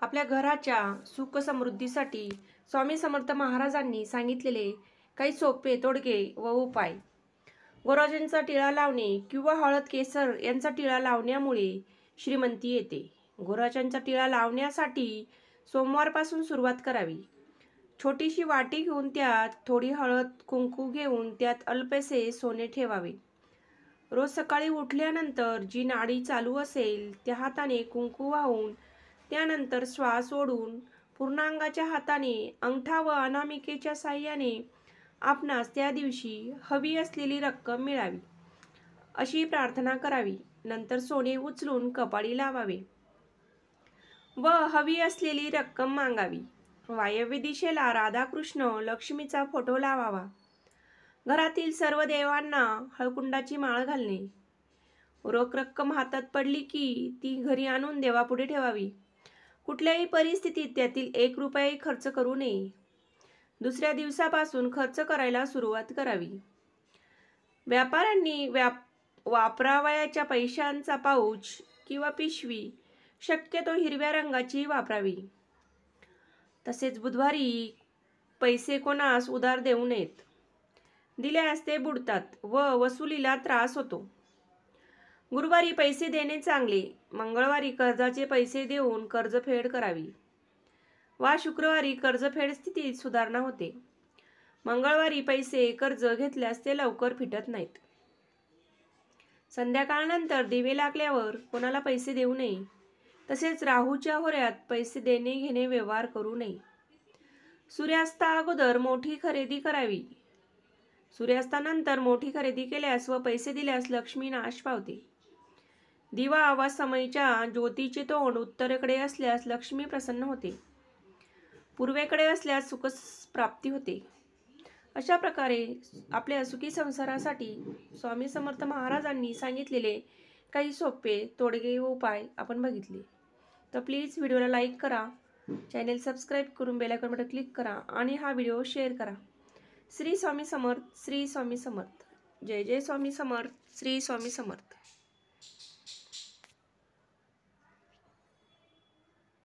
आपल्या घराच्या सुख समृद्धीसाठी स्वामी समर्थ महाराजांनी सांगितलेले काही सोपे तोडगे व उपाय. गोराजांचा टिळा लावणे किंवा हळद केसर यांचा टिळा लावण्यामुळे श्रीमंती येते. गोराजांचा टिळा लावण्यासाठी सोमवारपासून सुरुवात करावी. छोटीशी वाटी घेऊन त्यात थोडी हळद कुंकू घेऊन त्यात अल्पसे सोने ठेवावे. रोज सकाळी उठल्यानंतर जी नाडी चालू असेल त्या हाताने कुंकू वाहून त्यानंतर श्वास ओढून पूर्ण अंगाच्या हाताने अंगठा व अनामिकेच्या साह्याने आपणास त्या दिवशी हवी असलेली रक्कम मिळावी. अशी प्रार्थना करावी. नंतर सोने उचलून कपाळी लावावे व हवी असलेली रक्कम मागावी. वायव्य दिशेला राधाकृष्ण लक्ष्मीचा फोटो लावावा. घरातील सर्व देवांना हळकुंडाची माळ घालणे. रोख रक्कम हातात पडली की ती घरी आणून देवापुढे ठेवावी. कुठल्याही परिस्थितीत त्यातील एक रुपयाही खर्च करू नये. दुसऱ्या दिवसापासून खर्च करायला सुरुवात करावी. व्यापाऱ्यांनी व्याप वापरावयाच्या पैशांचा पाऊच किंवा पिशवी शक्यतो हिरव्या रंगाची वापरावी. तसेच बुधवारी पैसे कोणास उधार देऊ नयेत. दिल्यास ते बुडतात व वसुलीला त्रास होतो. गुरुवारी पैसे देणे चांगले. मंगळवारी कर्जाचे पैसे देऊन कर्जफेड करावी. वा शुक्रवारी कर्जफेड स्थितीत सुधारणा होते. मंगळवारी पैसे कर्ज घेतल्यास ते लवकर फिटत नाहीत. संध्याकाळनंतर दिवे लागल्यावर कोणाला पैसे देऊ नये. तसेच राहूच्या होऱ्यात पैसे देणे घेणे व्यवहार करू नये. सूर्यास्ता अगोदर मोठी खरेदी करावी. सूर्यास्तानंतर मोठी खरेदी केल्यास व पैसे दिल्यास लक्ष्मी नाश पावते. दिवा आवाज समयीच्या ज्योतीचे तोंड उत्तरेकडे असल्यास लक्ष्मी प्रसन्न होते. पूर्वेकडे असल्यास सुख प्राप्ती होते. अशा प्रकारे आपल्या सुखी संसारासाठी स्वामी समर्थ महाराजांनी सांगितलेले काही सोपे तोडगे व उपाय आपण बघितले. तर प्लीज व्हिडिओला लाईक करा. चॅनेल सबस्क्राईब करून बेलायकॉनवर क्लिक करा आणि हा व्हिडिओ शेअर करा. श्री स्वामी समर्थ श्री स्वामी समर्थ. जय जय स्वामी समर्थ श्री स्वामी समर्थ.